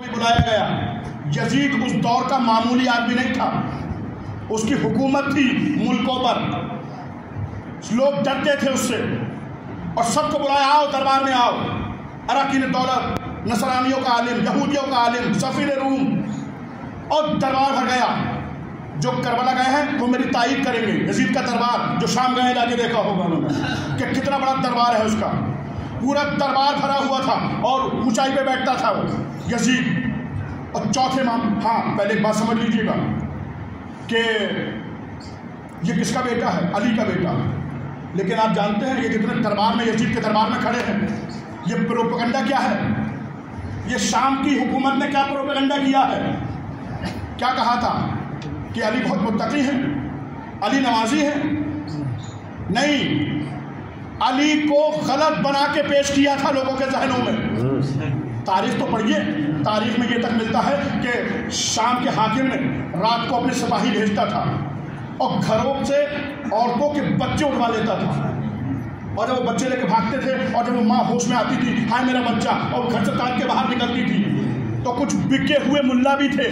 में बुलाया गया। यजीद उस दौर का मामूली आदमी नहीं था। उसकी हुकूमत थी मुल्कों पर। लोग डरते थे उससे। और सबको बुलाया, आओ, दरबार में आओ। अरकिन दौलत, नसरानियों का आलिम, यहूदियों का आलिम, सफ़ीर रूम। और दरबार भर गया। जो करबला गए हैं, वो मेरी तारीफ़ करेंगे। यजीद का दरबार, जो शाम गए जाके देखा होगा उन्होंने। कि कितना बड़ा दरबार है उसका। पूरा दरबार भरा हुआ था और ऊंचाई पे बैठता था वो। यजीद और चौथे माम हाँ पहले एक बात समझ लीजिएगा कि ये किसका बेटा है? अली का बेटा। लेकिन आप जानते हैं, ये जितने दरबार में, यजीद के दरबार में खड़े हैं, ये प्रोपगंडा क्या है? ये शाम की हुकूमत ने क्या प्रोपगंडा किया है? क्या कहा था कि अली बहुत मुतकी है? अली नवाजी है? नहीं अली को गलत बना के पेश किया था लोगों के जहनों में। तारीख तो पढ़िए तारीख में ये तक मिलता है कि शाम के हाकिम ने रात को अपने सिपाही भेजता था और घरों से औरतों के बच्चे उठवा लेता था। और जब वो बच्चे लेके भागते थे और जब वो माँ होश में आती थी हाय मेरा बच्चा और घर से ताक के बाहर निकलती थी तो कुछ बिके हुए मुल्ला भी थे।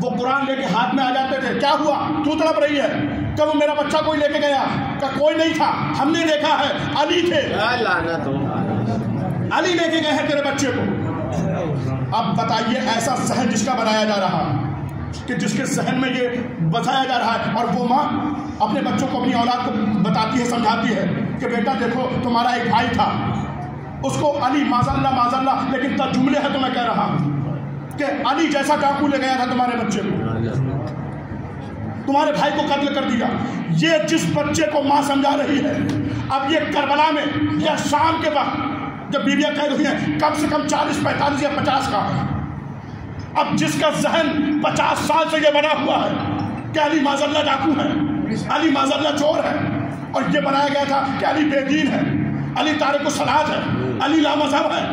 वो कुरान लेके हाथ में आ जाते थे क्या हुआ? क्यों तड़प रही है? कब मेरा बच्चा कोई लेके गया? का कोई नहीं था। हमने देखा है अली थे। अली लेके गए हैं तेरे बच्चे को। अब बताइए ऐसा सहन जिसका बनाया जा रहा? कि जिसके सहन में ये बताया जा रहा है। और वो माँ अपने बच्चों को अपनी औलाद को बताती है समझाती है कि बेटा देखो तुम्हारा एक भाई था। उसको अली माजल्ला माजल्ला लेकिन तब जुमले है तो मैं कह रहा हूँ कि अली जैसा डाकू ले गया था तुम्हारे बच्चे को। तुम्हारे भाई को कत्ल कर दिया। ये जिस बच्चे को माँ समझा रही है, अब ये करबला में, या शाम के वक्त जब बीबियाँ कैद हुई हैं, कम से कम चालीस, पैंतालीस या पचास का। अब जिसका जहन पचास साल से ये बना हुआ है कि अली माजल्ला डाकू है? अली माजल्ला चोर है। और ये बनाया गया था कि अली बेदीन है, अली तारक सलाद है, अली लामजहब है।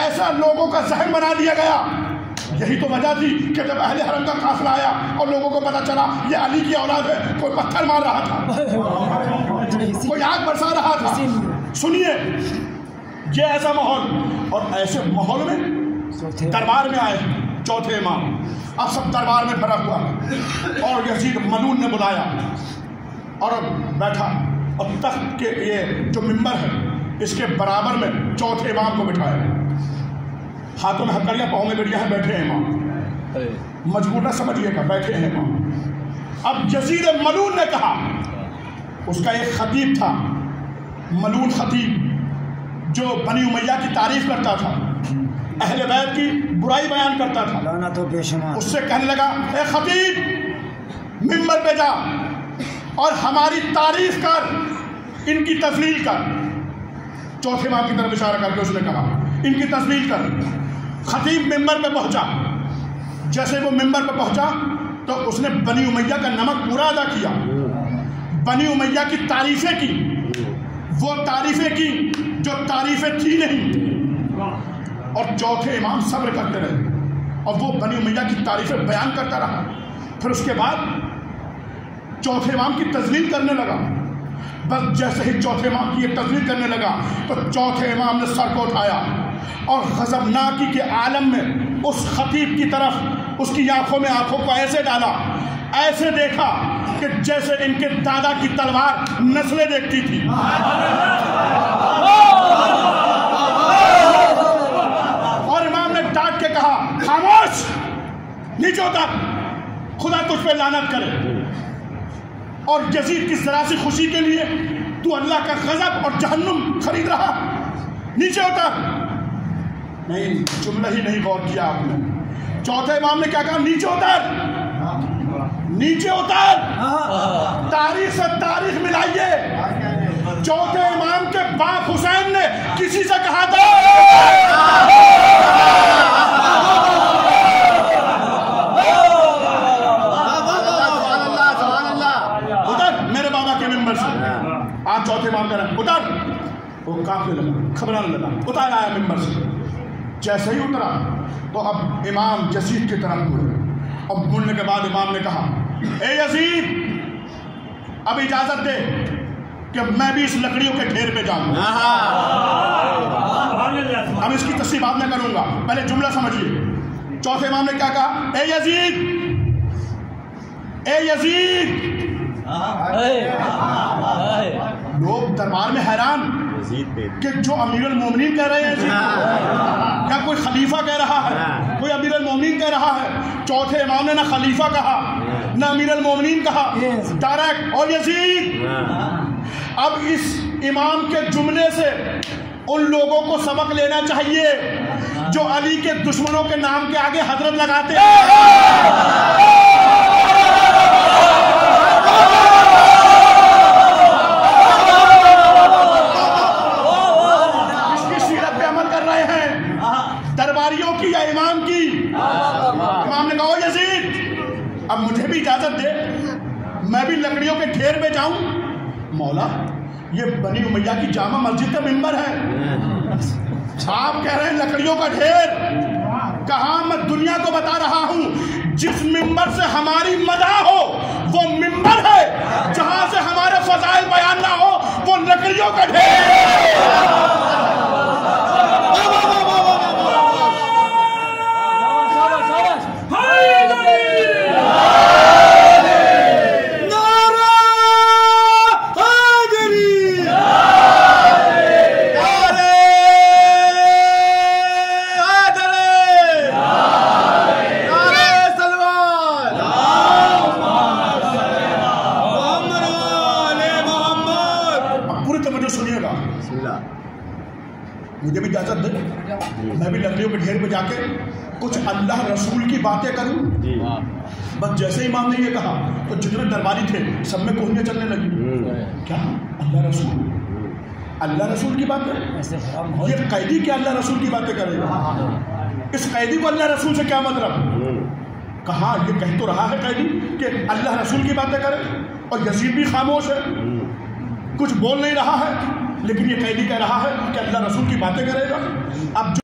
ऐसा लोगों का जहन बना दिया गया। यही तो वजह थी कि जब अहले हरम का काफिला आया और लोगों को पता चला ये अली की औलाद है, कोई पत्थर मार रहा था। कोई आग बरसा रहा था। सुनिए, ये ऐसा माहौल, और ऐसे माहौल में दरबार में आए चौथे इमाम। अब सब दरबार में भरा हुआ। और यजीद मलून ने बुलाया और बैठा। और तख्त के ये जो मिंबर है, इसके बराबर में चौथे इमाम को बिठाया। हाथों में हथकड़ियाँ पाँव में गड़िया है बैठे हैं इमाम मजबूर न समझिएगा बैठे हैं इमाम अब यजीद मलून ने कहा उसका एक खतीब था मलून खतीब जो बनी उमैया की तारीफ़ करता था अहले बैत की बुराई बयान करता था। लाना तो बेशुमार। उससे कहने लगा ए खतीब मिंबर पे जा और हमारी तारीफ़ कर इनकी तस्लील कर। चौथे माह की तरफ़ इशारा करके उसने कहा इनकी तस्लील कर। खतीब मिंबर पे पहुँचा। जैसे वो मिंबर पे पहुँचा तो उसने बनी उमैया का नमक पूरा अदा किया। बनी उमैया की तारीफें की। वो तारीफें की जो तारीफें थी नहीं। और चौथे इमाम सब्र करते रहे। और वो बनी उमैया की तारीफें बयान करता रहा। फिर उसके बाद चौथे इमाम की तजलील करने लगा। बस जैसे ही चौथे इमाम की ये करने लगा तो चौथे इमाम ने सर को उठाया। और गजबनाकी के आलम में उस खतीब की तरफ़, उसकी आँखों में आँखों को ऐसे डाला, ऐसे देखा कि जैसे इनके दादा की तलवार नस्लें देखती थी। और इमाम ने डांट के कहा, खामोश! नीचे उतर खुदा तुझ पे लानत करे। और यजीद की सरासी खुशी के लिए तू अल्लाह का गजब और जहन्नुम खरीद रहा। नीचे उतर नहीं जुमला ही नहीं गौर किया आपने। चौथे इमाम ने क्या कहा? नीचे उतर नीचे उतर तारीख से तारीख मिलाइए। चौथे इमाम के बाप हुसैन ने किसी से कहा था? मेरे बाबा के से। आज चौथे इमाम का रहा उतर। वो काफ़ी लगा घबराने लगा। उतर, आया मेंबर से। जैसे ही उतरा तो अब इमाम यजीद की तरफ़ मुड़े और मुड़ने के बाद इमाम ने कहा ए यजीद अब इजाज़त दे कि मैं भी इस लकड़ियों के ढेर पे जाऊँगा अब इसकी तस्वीर बाद में करूँगा। पहले जुमला समझिए। चौथे इमाम ने क्या कहा ए यजीद ए यजीद लोग दरबार में हैरान। कि जो अमीर मोमिन कह रहे हैं जी। क्या कोई खलीफा कह रहा है? कोई अमीर मोमिन कह रहा है? चौथे इमाम ने ना खलीफा कहा ना अमीर मोमिन कहा। डायरेक्ट और यजीद। अब इस इमाम के जुमले से उन लोगों को सबक लेना चाहिए जो अली के दुश्मनों के नाम के आगे हज़रत लगाते हैं इसकी सीरत पे अमल कर रहे हैं दरबारियों की या इमाम की इमाम ने कहा यजीद अब मुझे भी इजाज़त दे मैं लकड़ियों के ढेर में जाऊँ? मौला, ये बनी उमैया की जामा मस्जिद का मिंबर है। आप कह रहे हैं लकड़ियों का ढेर कहा मैं दुनिया को बता रहा हूँ? जिस मिंबर से हमारी मज़ा हो, वो मिंबर है। जहाँ से हमारे फजाइल बयान ना हो, वो लकड़ियों का ढेर मुझे भी इजाज़त दे। मैं भी लकड़ियों के ढेर पर जाके कुछ अल्लाह रसूल की बातें करूँ। बस जैसे इमाम ने ये कहा तो जितने दरबारी थे सब में कोहनियाँ चलने लगी। क्या? अल्लाह रसूल। अल्लाह रसूल की बात? है ये कैदी क्या अल्लाह रसूल की बातें करेगा इस कैदी को अल्लाह रसूल से क्या मतलब? कहा ये कह तो रहा है कैदी कि अल्लाह रसूल की बातें करे और यजीद भी खामोश है। कुछ बोल नहीं रहा है। लेकिन ये कैदी कह रहा है कि अल्लाह रसूल की बातें करेगा। अब